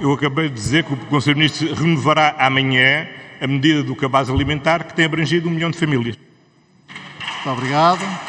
Eu acabei de dizer que o Conselho de Ministros renovará amanhã a medida do cabaz alimentar que tem abrangido um milhão de famílias. Muito obrigado.